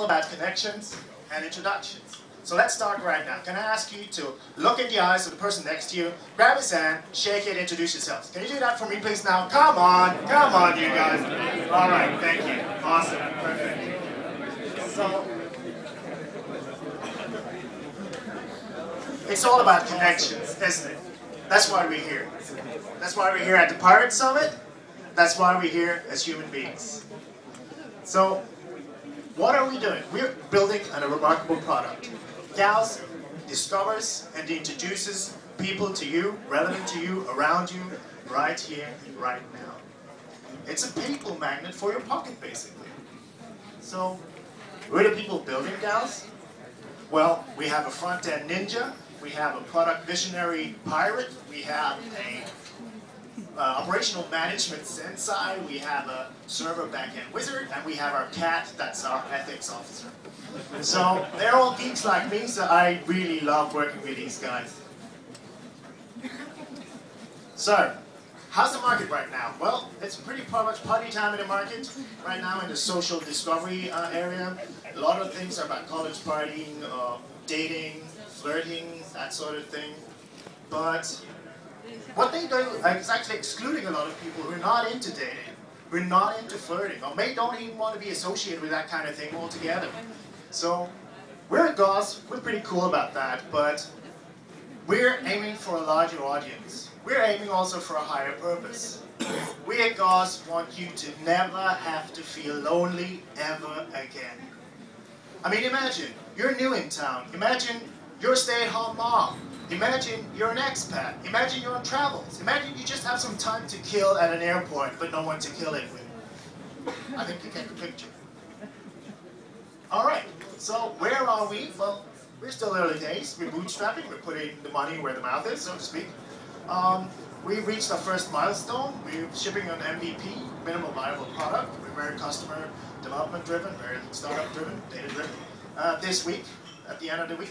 about connections and introductions. So let's start right now. Can I ask you to look in the eyes of the person next to you, grab his hand, shake it, introduce yourselves. Can you do that for me please now? Come on, come on you guys. All right, thank you. Awesome, perfect. So, it's all about connections, isn't it? That's why we're here. That's why we're here at the Pirate Summit. That's why we're here as human beings. So, what are we doing? We're building a remarkable product. Gauss discovers and introduces people to you, relevant to you, around you, right here, right now. It's a people magnet for your pocket, basically. So, are the people building Gauss? Well, we have a front-end ninja, we have a product visionary pirate, we have a uh, operational management sensei, we have a server backend wizard, and we have our cat, that's our ethics officer. So they're all geeks like me, so I really love working with these guys. So, how's the market right now? Well, it's pretty much party time in the market right now in the social discovery uh, area. A lot of things are about college partying, uh, dating, flirting, that sort of thing. But what they do uh, is actually excluding a lot of people who are not into dating, who are not into flirting, or may don't even want to be associated with that kind of thing altogether. So we're at Gauss, we're pretty cool about that, but we're aiming for a larger audience. We're aiming also for a higher purpose. We at Gauss want you to never have to feel lonely ever again. I mean, imagine, you're new in town. Imagine you're a stay-at-home mom. Imagine you're an expat. Imagine you're on travels. Imagine you just have some time to kill at an airport, but no one to kill it with. I think you get the picture. All right, so where are we? Well, we're still early days. We're bootstrapping. We're putting the money where the mouth is, so to speak. Um, we've reached our first milestone. We're shipping an MVP, minimal viable product. We're very customer development driven, very startup driven, data driven. Uh, this week, at the end of the week.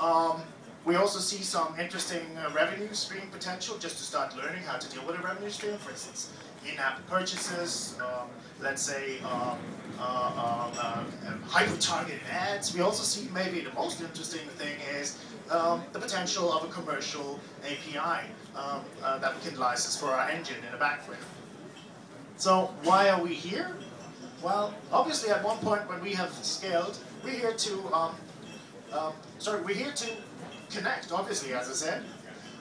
Um, we also see some interesting uh, revenue stream potential just to start learning how to deal with a revenue stream. For instance, in-app purchases, um, let's say um, uh, uh, uh hyper-targeted ads. We also see maybe the most interesting thing is um, the potential of a commercial API um, uh, that we can license for our engine in the background. So why are we here? Well, obviously at one point when we have scaled, we're here to, um, sorry, we're here to connect, obviously, as I said.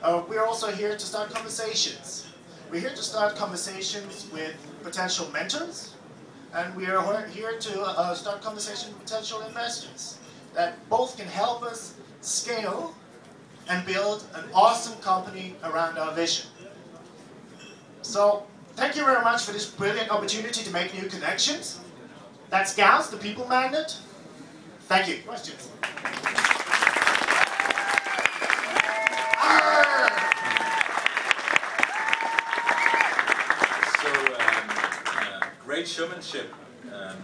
Uh, we're also here to start conversations. We're here to start conversations with potential mentors, and we are here to uh, start conversations with potential investors that both can help us scale and build an awesome company around our vision. So, thank you very much for this brilliant opportunity to make new connections. That's Gauss, the people magnet. Thank you. Questions? Great showmanship. Um,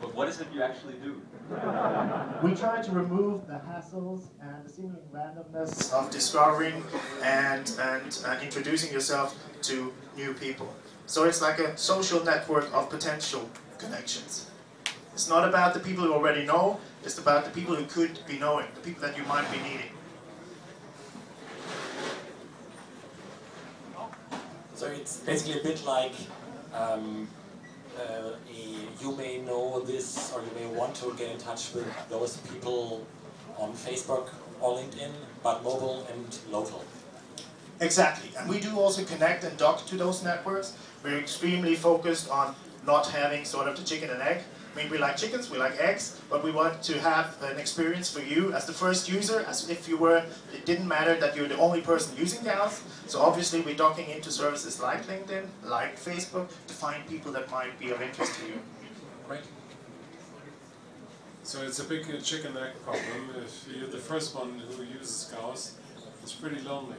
but what is it you actually do? We try to remove the hassles and the seeming randomness of discovering and, and uh, introducing yourself to new people. So it's like a social network of potential connections. It's not about the people you already know, it's about the people who could be knowing, the people that you might be needing. So it's basically a bit like um, uh, you may know this or you may want to get in touch with those people on Facebook or LinkedIn, but mobile and local. Exactly, and we do also connect and dock to those networks. We're extremely focused on not having sort of the chicken and egg I mean, we like chickens, we like eggs, but we want to have an experience for you as the first user, as if you were, it didn't matter that you're the only person using Gauss. So obviously we're docking into services like LinkedIn, like Facebook, to find people that might be of interest to you. Great. So it's a big uh, chicken egg problem. If you're the first one who uses Gauss, it's pretty lonely.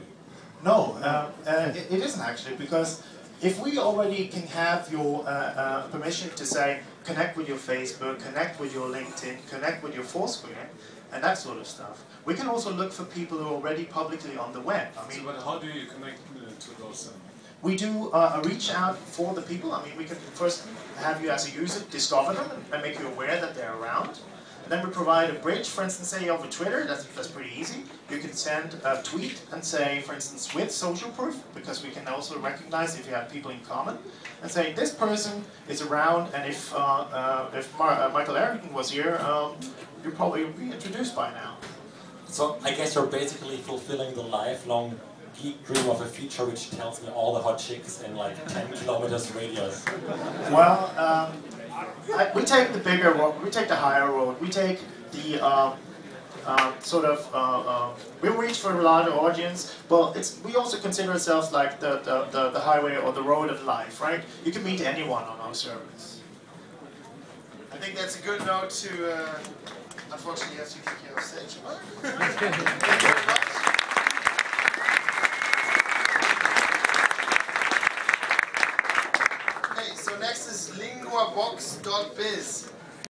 No, uh, uh, it, it isn't actually, because if we already can have your uh, uh, permission to say, connect with your Facebook, connect with your LinkedIn, connect with your Foursquare, and that sort of stuff, we can also look for people who are already publicly on the web. I mean, so, but how do you connect uh, to those? Then? We do uh, a reach out for the people. I mean, we can first have you as a user discover them and make you aware that they're around. And then we provide a bridge, for instance, say over Twitter, that's, that's pretty easy. Send a tweet and say, for instance, with social proof, because we can also recognize if you have people in common, and say, this person is around, and if, uh, uh, if Mar uh, Michael Arrington was here, um, you probably be introduced by now. So I guess you're basically fulfilling the lifelong geek dream of a feature which tells me all the hot chicks in like 10 kilometers radius. Well, um, I, we take the bigger road, we take the higher road, we take the uh, uh, sort of, uh, uh, we reach for a larger audience, but it's, we also consider ourselves like the, the, the, the highway or the road of life, right? You can meet anyone on our service. I think that's a good note to, uh, unfortunately, have to kick you off stage. Okay, so next is linguabox.biz.